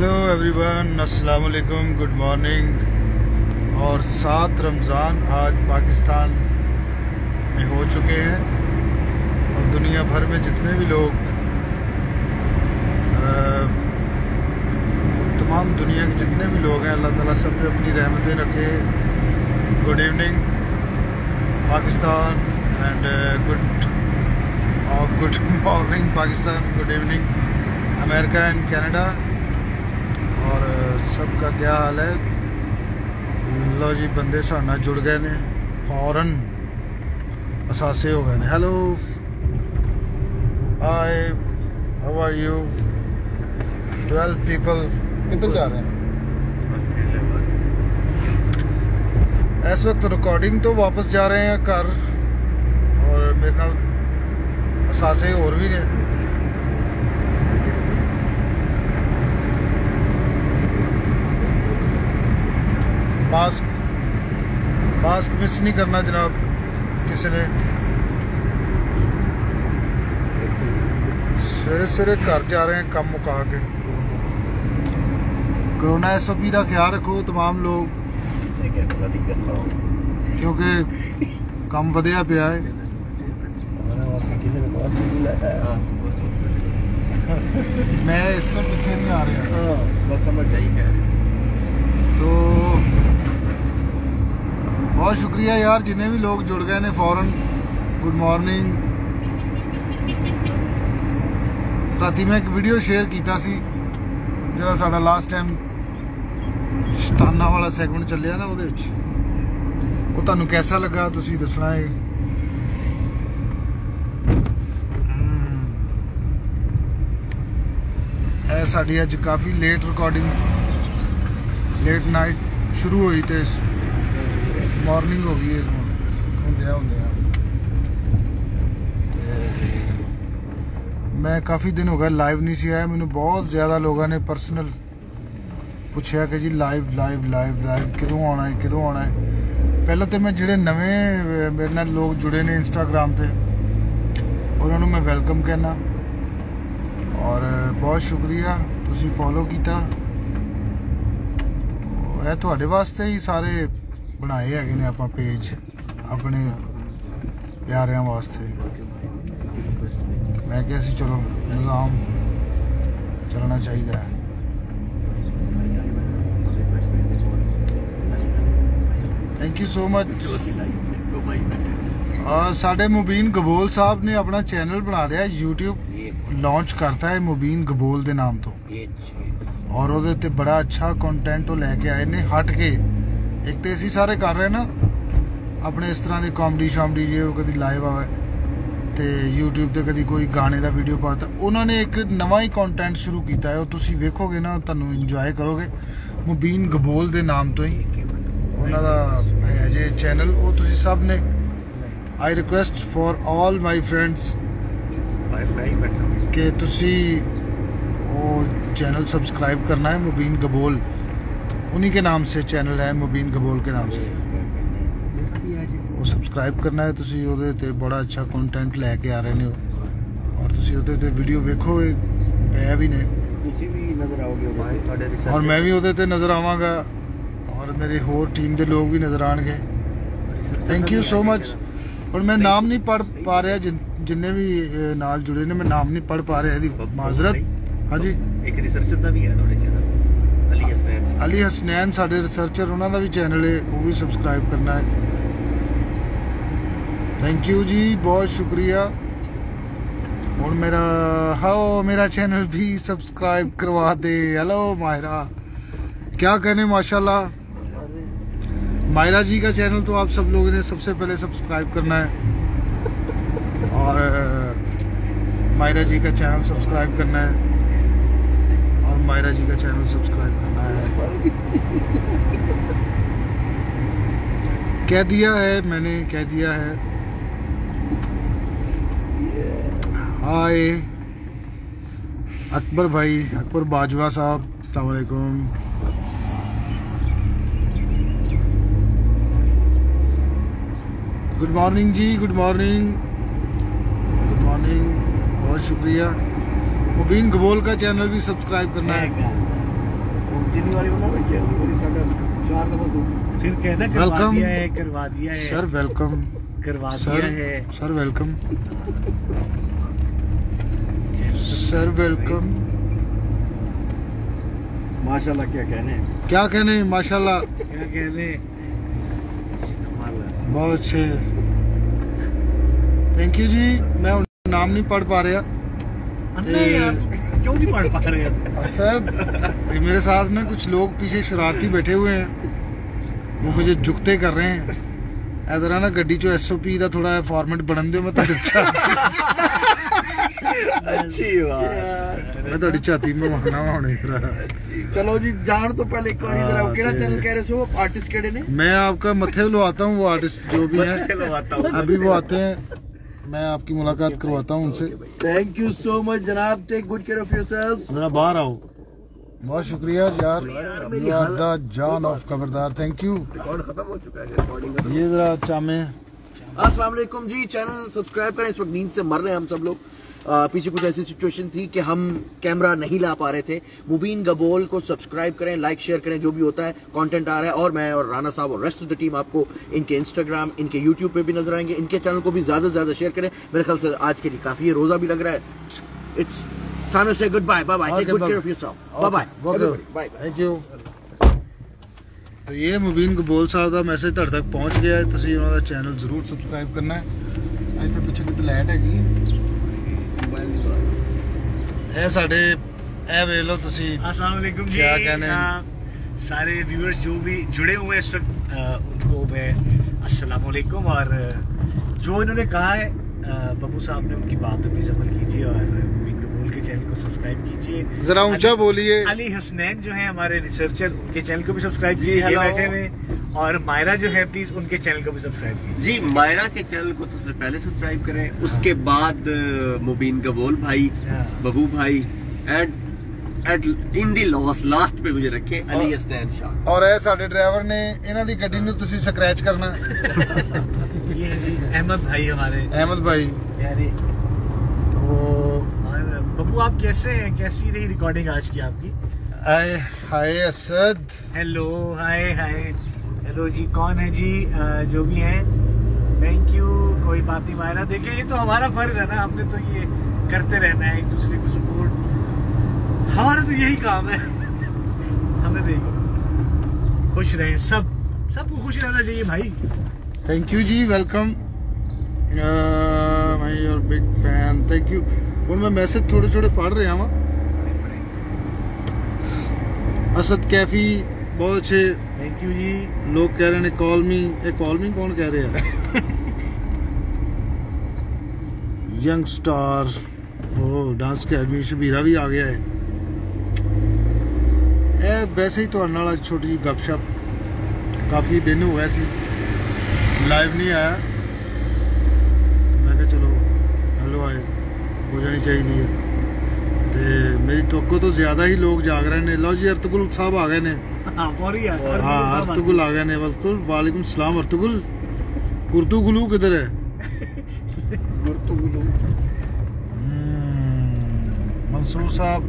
Hello everyone अस्सलाम वालेकुम good morning और सात रमज़ान आज पाकिस्तान में हो चुके हैं। और दुनिया भर में जितने भी लोग तमाम दुनिया के जितने भी लोग हैं, अल्लाह ताला सब पे अपनी रहमतें रखे। Good evening Pakistan and good और good morning Pakistan. Good evening America and Canada और सबका क्या हाल है? लो जी बंदे साढ़े जुड़ गए ने। फॉरन असासे हो गए ने। Hello. Hi how are you twelve people किधर जा रहे हैं? इस वक्त रिकॉर्डिंग तो वापस जा रहे हैं घर। और मेरे नाल असासे और भी ने। मास्क मास्क मिस नहीं करना जनाब किसी ने। सवेरे सवेरे घर जा रहे हैं कम मुका के। कोरोना एस ओ पी का ख्याल रखो तमाम लोग। क्योंकि कम वधिया पिया है। मैं इस तो पीछे नहीं आ रहा। बस समझ सही है। तो ਬਹੁਤ ਸ਼ੁਕਰੀਆ ਯਾਰ, ਜਿੰਨੇ ਵੀ ਲੋਕ ਜੁੜ ਗਏ ਨੇ ਫੌਰਨ ਗੁੱਡ ਮਾਰਨਿੰਗ ਰਾਤੀ ਮੈਂ ਇੱਕ ਵੀਡੀਓ ਸ਼ੇਅਰ ਕੀਤਾ ਸੀ, ਜਿਹੜਾ ਸਾਡਾ ਲਾਸਟ ਟਾਈਮ ਸ਼ਤਾਨਾ ਵਾਲਾ ਸੈਗਮੈਂਟ ਚੱਲਿਆ ਨਾ ਉਹਦੇ ਵਿੱਚ। ਉਹ ਤੁਹਾਨੂੰ ਕਿਹਦਾ ਲੱਗਾ, ਤੁਸੀਂ ਦੱਸਣਾ ਹੈ। ਇਹ ਸਾਡੀ ਅੱਜ ਕਾਫੀ ਲੇਟ ਰਿਕਾਰਡਿੰਗ ਲੇਟ ਨਾਈਟ ਸ਼ੁਰੂ ਹੋਈ ਤੇ ਮਾਰਨਿੰਗ ਹੋ ਗਈ ਹੁੰਦੇ ਆ, ਹੁੰਦੇ ਮੈਂ ਕਾਫੀ ਦਿਨ ਹੋ ਗਿਆ ਲਾਈਵ ਨਹੀਂ ਸੀ ਆਇਆ। ਮੈਨੂੰ ਬਹੁਤ ਜ਼ਿਆਦਾ ਲੋਕਾਂ ਨੇ ਪਰਸਨਲ ਪੁੱਛਿਆ ਕਿ ਜੀ ਲਾਈਵ ਲਾਈਵ ਲਾਈਵ ਲਾਈਵ ਕਦੋਂ ਆਉਣਾ ਹੈ, ਕਦੋਂ ਆਉਣਾ ਹੈ। ਪਹਿਲਾਂ ਤੇ ਮੈਂ ਜਿਹੜੇ ਨਵੇਂ, ਮੇਰੇ ਨਾਲ ਲੋਕ ਜੁੜੇ ਨੇ ਇੰਸਟਾਗ੍ਰam ਤੇ, ਉਹਨਾਂ ਨੂੰ ਮੈਂ ਵੈਲਕਮ ਕਹਿਣਾ ਔਰ ਬਹੁਤ ਸ਼ੁਕਰੀਆ, ਤੁਸੀਂ ਫੋਲੋ ਕੀਤਾ। ਇਹ ਤੁਹਾਡੇ ਵਾਸਤੇ ਹੀ ਸਾਰੇ ਬਣਾਏ ਹੈਗੇ ਨੇ ਆਪਾਂ ਪੇਜ ਆਪਣੇ ਪਿਆਰਿਆਂ ਵਾਸਤੇ ਮੈਂ ਕਿਹਾ ਸੀ ਚਲੋ ਨਿਜ਼ਾਮ ਚੱਲਣਾ ਚਾਹੀਦਾ ਹੈ ਥੈਂਕ ਯੂ ਸੋ ਮਚ ਸਾਡੇ ਮੁਬੀਨ ਗਬੋਲ ਸਾਹਿਬ ਨੇ ਆਪਣਾ ਚੈਨਲ ਬਣਾ ਲਿਆ YouTube ਲਾਂਚ ਕਰਤਾ ਹੈ ਮੁਬੀਨ ਗਬੋਲ ਦੇ ਨਾਮ ਤੋਂ ਔਰ ਉਹਦੇ ਤੇ ਬੜਾ ਅੱਛਾ ਕੰਟੈਂਟ ਉਹ ਲੈ ਕੇ ਆਏ ਨੇ ਹਟ ਕੇ ਇੱਕ ਤੇ ਅਸੀਂ ਸਾਰੇ ਕਰ ਰਹੇ ਨਾ, ਆਪਣੇ ਇਸ ਤਰ੍ਹਾਂ ਦੇ ਕਾਮੇਡੀ ਸ਼ਾਮਡੀ ਜੇ ਉਹ ਕਦੀ ਲਾਈਵ ਆਵੇ ਤੇ YouTube ਤੇ ਕਦੀ ਕੋਈ ਗਾਣੇ ਦਾ ਵੀਡੀਓ ਪਾਤਾ ਉਹਨਾਂ ਨੇ ਇੱਕ ਨਵਾਂ ਹੀ ਕੰਟੈਂਟ ਸ਼ੁਰੂ ਕੀਤਾ ਹੈ, ਉਹ ਤੁਸੀਂ ਵੇਖੋਗੇ ਨਾ, ਤੁਹਾਨੂੰ ਇੰਜੋਏ ਕਰੋਗੇ। ਮੁਬੀਨ ਗਬੋਲ ਦੇ ਨਾਮ ਤੋਂ ਹੀ ਉਹਨਾਂ ਦਾ ਜੇ ਚੈਨਲ ਉਹ ਤੁਸੀਂ ਸਭ ਨੇ। I request for all my friends ਕਿ ਤੁਸੀਂ ਉਹ ਚੈਨਲ ਸਬਸਕ੍ਰਾਈਬ ਕਰਨਾ ਹੈ ਮੁਬੀਨ ਗਬੋਲ। उन्हीं के नाम से चैनल है मुबीन गबोल के नाम से वो सब्सक्राइब करना है ਤੁਸੀਂ ਉਹਦੇ ਤੇ ਬੜਾ ਅੱਛਾ ਕੰਟੈਂਟ ਲੈ ਕੇ ਆ ਰਹੇ ਨੇ ਔਰ ਤੁਸੀਂ ਉਹਦੇ ਤੇ ਵੀਡੀਓ ਵੇਖੋਗੇ ਪਿਆ ਵੀ ਨੇ ਤੁਸੀਂ ਵੀ ਨਜ਼ਰ ਆਓਗੇ ਤੁਹਾਡੇ ਰਿਸਰਚ ਔਰ ਮੈਂ ਵੀ ਉਹਦੇ ਤੇ ਨਜ਼ਰ ਆਵਾਂਗਾ ਔਰ ਮੇਰੇ ਹੋਰ ਟੀਮ ਦੇ ਲੋਕ ਵੀ ਨਜ਼ਰ ਆਣਗੇ ਥੈਂਕ ਯੂ ਸੋ ਮਚ ਪਰ ਮੈਂ ਨਾਮ ਨਹੀਂ ਪੜ ਪਾ ਰਿਹਾ ਜਿੰਨੇ ਵੀ ਨਾਲ ਜੁੜੇ ਨੇ ਮੈਂ ਨਾਮ ਨਹੀਂ ਪੜ ਪਾ ਰਿਹਾ ਇਹਦੀ ਮਾਜ਼ਰਤ ਹਾਂਜੀ ਇੱਕ ਰਿਸਰਚਰ ਦਾ ਵੀ ਹੈ ਤੁਹਾਡੇ ਚੈਨਲ ਅਲੀ ਹਸਨੈਨ ਅਲੀ ਹਸਨੈਨ ਸਾਡੇ ਰਿਸਰਚਰ ਉਹਨਾਂ ਦਾ ਵੀ ਚੈਨਲ ਹੈ ਉਹ ਵੀ ਸਬਸਕ੍ਰਾਈਬ ਕਰਨਾ ਹੈ ਥੈਂਕ ਯੂ ਜੀ ਬਹੁਤ ਸ਼ੁਕਰੀਆ ਹੁਣ ਮੇਰਾ ਹਾਓ ਮੇਰਾ चैनल भी सब्सक्राइब करवा दे हेलो मायरा क्या कहने माशाल्लाह मायरा जी का चैनल तो आप सब लोगों ने सबसे पहले सब्सक्राइब करना है और मायरा जी का चैनल सब्सक्राइब करना है मायरा जी का चैनल सब्सक्राइब करना है। कह दिया है, मैंने कह दिया है। हाय। अकबर भाई, अकबर बाजवा साहब अलैक्म गुड मॉर्निंग जी गुड मॉर्निंग गुड मॉर्निंग बहुत शुक्रिया। मुबीन गबोल का चैनल भी सब्सक्राइब करना है। चार दफ़ा दो। फिर कहना सर वेलकम सर वेलकम माशाल्लाह क्या कहने क्या कहने माशाल्लाह। क्या कहने बहुत अच्छे। थैंक यू जी। मैं नाम नहीं पढ़ पा रहा। क्यों नहीं पढ़ पा रहे हैं सर ये मेरे साथ में कुछ लोग पीछे शरारती बैठे हुए हैं वो मुझे झुकते कर रहे हैं ਇਧਰ ਆ ਨਾ ਗੱਡੀ ਚੋਂ ਐਸਓਪੀ ਦਾ ਥੋੜਾ ਫਾਰਮੈਟ ਬਣਨ ਦਿਓ ਮੈਂ ਤੁਹਾਡੀ अच्छी बात ਮੈਂ ਤੁਹਾਡੀ ਛਾਤੀ ਮਵਾਉਣਾ ਵਾ ਹੁਣ ਇਧਰ चलो जी जान तो पहले एक बार इधर आओ हाँ, केड़ा ते- चैनल कह रहे हो आर्टिस्ट केड़े ने मैं आपका मत्थे लुआता हूँ वो आर्टिस्ट जो भी है अभी वो आते हैं मैं आपकी मुलाकात करवाता हूँ उनसे। थैंक यू सो मच जनाब. Take good care of your जरा बाहर आओ। बहुत शुक्रिया यार। यू आर द जान ऑफ़ खबरदार। थैंक यू रिकॉर्ड खत्म हो चुका है ये जरा चामे। अस्सलाम वालेकुम जी चैनल सब्सक्राइब करें। इस वक्त नींद से मर रहे हैं हम सब लोग। आ, पीछे कुछ ऐसी सिचुएशन थी कि हम कैमरा नहीं ला पा रहे थे मुबीन गबोल को सब्सक्राइब करें लाइक शेयर करें जो भी होता है कंटेंट आ रहा है और मैं और राना साहब और रेस्ट ऑफ द टीम आपको इनके इंस्टाग्राम इनके यूट्यूब पे भी नजर आएंगे इनके चैनल को भी ज्यादा से ज्यादा शेयर करें मेरे ख्याल से आज के लिए काफी है रोजा भी लग रहा है it's time to say good bye bye bye take Okay, good bye. Care of yourself bye bye Okay. Bye thank you ਤੇ ਇਹ ਮੁਬੀਨ ਕਬੂਲ ਸਾਹਿਬ ਦਾ ਮੈਸੇਜ ਤੁਹਾਡੇ ਤੱਕ ਪਹੁੰਚ ਗਿਆ ਹੈ ਤੁਸੀਂ ਉਹਨਾਂ ਦਾ ਚੈਨਲ ਜ਼ਰੂਰ ਸਬਸਕ੍ਰਾਈਬ ਕਰਨਾ ਹੈ ਇੱਥੇ ਪਿੱਛੇ ਕਿਤੇ ਲਾਈਟ ਹੈਗੀ ਇਹ ਸਾਡੇ ਇਹ ਵੇਖ ਲਓ ਤੁਸੀਂ अस्सलाम वालेकुम जी क्या कहने हैं? आ, सारे व्यूअर्स जो भी जुड़े हुए हैं इस वक्त आ, उनको मैं अस्सलाम वालेकुम और आ, जो इन्होंने कहा है आ, बब्बू साहब ने उनकी बात पे प्लीज अमल कीजिए और मुबीन कबूल के चैनल को सब्सक्राइब कीजिए जरा ऊंचा बोलिए अली हसनैन जो है हमारे रिसर्चर उनके चैनल को भी सब्सक्राइब जी, कीजिए ये hello. बैठे हुए और मायरा जो है प्लीज उनके चैनल को भी सब्सक्राइब कीजिए जी मायरा के चैनल को सबसे पहले सब्सक्राइब करें उसके बाद अ, मुबीन गबोल भाई हाँ। बबू भाई and at in the loss last पे मुझे रखे अली हसनैन शाह ਔਰ ਇਹ ਸਾਡੇ ਡਰਾਈਵਰ ਨੇ ਇਹਨਾਂ ਦੀ ਗੱਡੀ ਨੂੰ ਤੁਸੀਂ ਸਕ੍ਰੈਚ ਕਰਨਾ ये है जी अहमद भाई हमारे ਅਹਿਮਦ ਭਾਈ प्यारे तो बबू आप कैसे हैं? कैसी रही रिकॉर्डिंग आज की आपकी? Hi hi Asad. Hello hi hi hello जी कौन है जी? आ, जो भी है थैंक यू कोई बात नहीं मारा देखिए ये तो हमारा फ़र्ज़ है ना हमने तो ये करते रहना है एक दूसरे को सपोर्ट हमारा तो यही काम है। हमने तो देखो खुश रहे सब सबको खुश रहना चाहिए भाई। थैंक यू जी वेलकम भाई और ਬਿਗ ਫੈਨ ਥੈਂਕ ਯੂ ਹੁਣ ਮੈਂ ਮੈਸੇਜ ਥੋੜੇ ਥੋੜੇ ਪੜ ਰਿਹਾ ਵਾਂ ਅਸਦ ਕੈਫੀ ਬਹੁਤ ਅੱਛੇ थैंक यू जी ਲੋਕ ਕਹਿ ਰਹੇ ਨੇ ਕਾਲ ਮੀ ਇਹ ਕਾਲ ਮੀ ਕੌਣ ਕਹਿ ਰਿਹਾ ਯੰਗ ਸਟਾਰ ਉਹ ਡਾਂਸ ਅਕੈਡਮੀ ਸ਼ਬੀਰਾ ਵੀ ਆ ਗਿਆ ਹੈ ਇਹ ਵੈਸੇ ਹੀ ਤੁਹਾਡੇ ਨਾਲ ਅੱਜ ਛੋਟੀ ਜਿਹੀ ਗੱਪਸ਼ਪ ਕਾਫੀ ਦਿਨ ਹੋ ਗਏ ਸੀ ਲਾਈਵ ਨਹੀਂ ਆਇਆ ਮੈਂ ਕਿਹਾ ਚਲੋ ਹੈਲੋ ਆਏ ਹੋ ਜਾਣੀ ਚਾਹੀਦੀ ਹੈ। ਤੇ ਮੇਰੀ ਤੋਕੋ ਤੋਂ ਜ਼ਿਆਦਾ ਹੀ ਲੋਕ ਜਾਗ ਰਹੇ ਨੇ। ਲਓ ਜੀ ਅਰਤਗੁਲ ਸਾਹਿਬ ਆ ਗਏ ਨੇ। ਹਾਂ ਫੌਰੀ ਆ। ਹਾਂ ਅਰਤਗੁਲ ਆ ਗਏ। ਨੇ। ਬਿਲਕੁਲ ਵਾਲੇਕੁਮ ਸਲਾਮ ਅਰਤਗੁਲ ਗੁਰਦੂ ਗੁਲੂ ਕਿਧਰ ਹੈ? ਗੁਰਦੂ ਗੁਲੂ ਮਨਸੂਰ ਸਾਹਿਬ।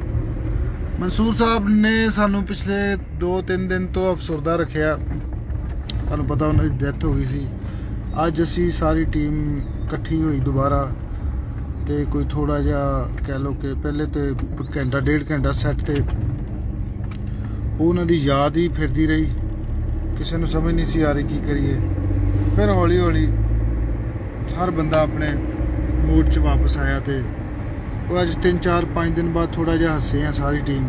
ਮਨਸੂਰ ਸਾਹਿਬ ਨੇ ਸਾਨੂੰ ਪਿਛਲੇ 2-3 ਦਿਨ ਤੋਂ ਅਫਸਰਦਾ ਰੱਖਿਆ। ਤੁਹਾਨੂੰ ਪਤਾ ਉਹਨਾਂ ਦੀ ਡੈਥ ਹੋ ਗਈ ਸੀ। ਅੱਜ ਅਸੀਂ ਸਾਰੀ ਟੀਮ ਇਕੱਠੀ ਹੋਈ ਦੁਬਾਰਾ। ਤੇ ਕੋਈ ਥੋੜਾ ਜਿਹਾ ਕਹਿ ਲਓ ਕਿ ਪਹਿਲੇ ਤੇ ਘੰਟਾ, ਡੇਢ ਘੰਟਾ ਸੈੱਟ ਤੇ ਉਹ ਉਹਨਾਂ ਦੀ ਯਾਦ ਹੀ ਫਿਰਦੀ ਰਹੀ। ਕਿਸੇ ਨੂੰ ਸਮਝ ਨਹੀਂ ਸੀ ਆ ਰਹੀ ਕੀ ਕਰੀਏ। ਫਿਰ ਹੌਲੀ ਹੌਲੀ ਹਰ ਬੰਦਾ ਆਪਣੇ ਮੂਡ 'ਚ ਵਾਪਸ ਆਇਆ ਤੇ ਉਹ ਅੱਜ 3 4 5 ਦਿਨ ਬਾਅਦ ਥੋੜਾ ਜਿਹਾ ਹੱਸੇ ਆ ਸਾਰੀ ਟੀਮ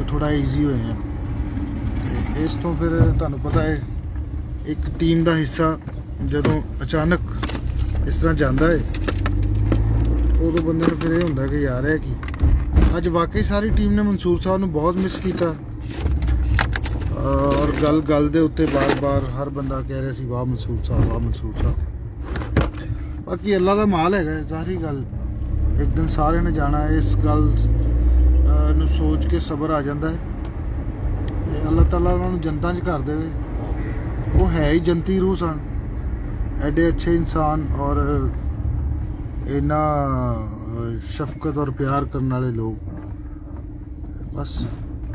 ਉਹ ਥੋੜਾ ਈਜ਼ੀ ਹੋਏ ਆ। ਤੇ ਇਸ ਤੋਂ ਫਿਰ ਤੁਹਾਨੂੰ ਪਤਾ ਹੈ, ਇੱਕ ਟੀਮ ਦਾ ਹਿੱਸਾ ਜਦੋਂ ਅਚਾਨਕ ਇਸ ਤਰ੍ਹਾਂ ਜਾਂਦਾ ਹੈ ਉਦੋਂ ਬੰਦੇ ਨੂੰ ਫਿਰ ਇਹ ਹੁੰਦਾ ਕਿ ਯਾਰ ਹੈ ਕੀ? ਅੱਜ ਵਾਕਈ ਸਾਰੀ ਟੀਮ ਨੇ ਮਨਸੂਰ ਸਾਹਿਬ ਨੂੰ ਬਹੁਤ ਮਿਸ ਕੀਤਾ। ਔਰ ਗੱਲ ਗੱਲ ਦੇ ਉੱਤੇ ਬਾਰ-ਬਾਰ ਹਰ ਬੰਦਾ ਕਹਿ ਰਿਹਾ ਸੀ, ਵਾਹ ਮਨਸੂਰ ਸਾਹਿਬ, ਵਾਹ ਮਨਸੂਰ ਸਾਹਿਬ। ਬਾਕੀ ਅੱਲਾ ਦਾ ਮਾਲ ਹੈਗਾ ਸਾਰੀ ਗੱਲ। ਇੱਕ ਦਿਨ ਸਾਰਿਆਂ ਨੇ ਜਾਣਾ, ਇਸ ਗੱਲ ਨੂੰ ਸੋਚ ਕੇ ਸਬਰ ਆ ਜਾਂਦਾ ਹੈ। ਤੇ ਅੱਲਾਹ ਤਾਲਾ ਉਹਨਾਂ ਨੂੰ ਜੰਤਾਂ 'ਚ ਕਰ ਦੇਵੇ। ਉਹ ਹੈ ਹੀ ਜੰਤੀ ਰੂਹ ਸਨ ਐਡੇ ਅੱਛੇ ਇਨਸਾਨ ਔਰ इना शफकत और प्यार करने वाले लोग बस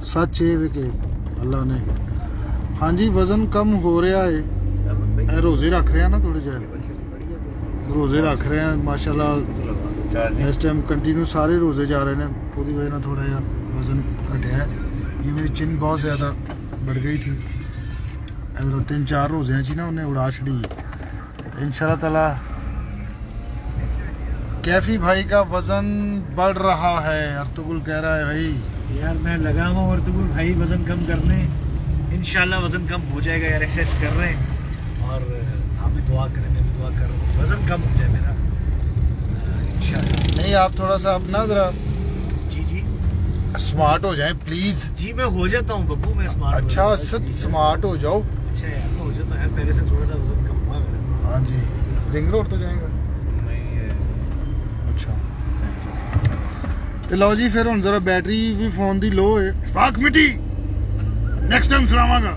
सच ये वे कि अल्लाह ने हाँ जी, वज़न कम हो रहा है। रोज़े रख रहे हैं ना थोड़े जाए रोज़े रख रहे हैं, माशाल्लाह। इस टाइम कंटिन्यू सारे रोज़े जा रहे हैं। वो वजह ना थोड़ा जहा वज़न घटे है। ये मेरी चिन्ह बहुत ज़्यादा बढ़ गई थी। तीन चार रोज़े ना उन्हें उड़ा छड़ी। इन शाला कैफी भाई का वज़न बढ़ रहा है अर्तुगुल कह रहा है भाई। यार मैं लगा और तुम भाई वज़न कम करने। इंशाल्लाह वज़न कम हो जाएगा यार एक्सरसाइज कर रहे हैं। और आप भी दुआ करें मैं भी दुआ कर। रहा हूँ वज़न कम हो जाए मेरा। इंशाल्लाह। नहीं आप थोड़ा सा अपना जरा जी जी। स्मार्ट हो जाए प्लीज़ जी मैं हो जाता हूँ बब्बू मैं स्मार्ट अच्छा सच स्मार्ट हो। जाओ। अच्छा यार हो जाता हूँ पहले से थोड़ा सा वज़न कम हुआ मेरा। हाँ जी। रिंग रोड तो जाएगा ਅੱਛਾ ਤੇ ਲਓ ਜੀ ਫਿਰ ਹੁਣ ਜ਼ਰਾ ਬੈਟਰੀ ਵੀ ਫੋਨ ਦੀ ਲੋ ਹੈ ਫਾਕ ਮਿੱਟੀ ਨੈਕਸਟ ਟਾਈਮ ਸੁਣਾਵਾਂਗਾ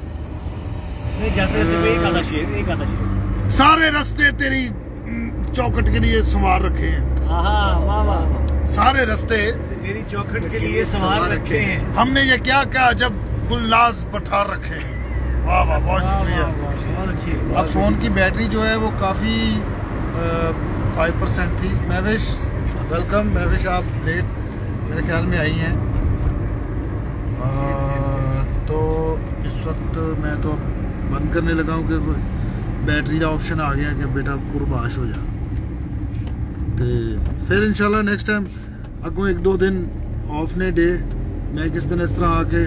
नहीं जाते जाते एक आधा शेर एक आधा शेर सारे रास्ते तेरी हम्म, चौखट के लिए संवार रखे हैं हाँ हाँ वाह वाह सारे रास्ते मेरी चौखट के लिए सवाल रखे हैं हमने ये क्या क्या जब गुलनाज पठार रखे हैं वाह वाह बहुत वाह, शुक्रिया वाह, वाह, बहुत अच्छी है, अब बहुत फ़ोन की बैटरी जो है वो काफ़ी फाइव परसेंट थी महविश वेलकम महविश आप लेट मेरे ख्याल में आई हैं। तो इस वक्त मैं तो बंद करने लगा हूँ कि बैटरी का ऑप्शन आ गया कि बेटा कुरबाश हो जा। तो फिर इंशाल्लाह नेक्स्ट टाइम अगों एक दो दिन ऑफ़ ने डे मैं किस दिन इस तरह आके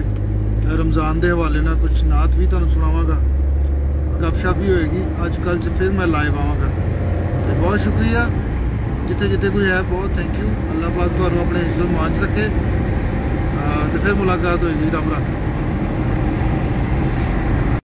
रमज़ान के हवाले ना कुछ नात भी तुम सुनावगा। गपशप भी होएगी। अज कल फिर मैं लाइव आवागा। तो बहुत शुक्रिया। ਜਿੱਥੇ ਜਿੱਥੇ ਕੋਈ ਹੈ ਬਹੁਤ ਥੈਂਕ ਯੂ ਅੱਲਾਹ ਪਾਕ ਤੁਹਾਨੂੰ ਆਪਣੇ ਇੱਜ਼ਤ ਮਾਨ ਚ ਰੱਖੇ ਅਹ ਤੇ ਫਿਰ ਮੁਲਾਕਾਤ ਹੋਏਗੀ ਰੱਬ ਰੱਖੇ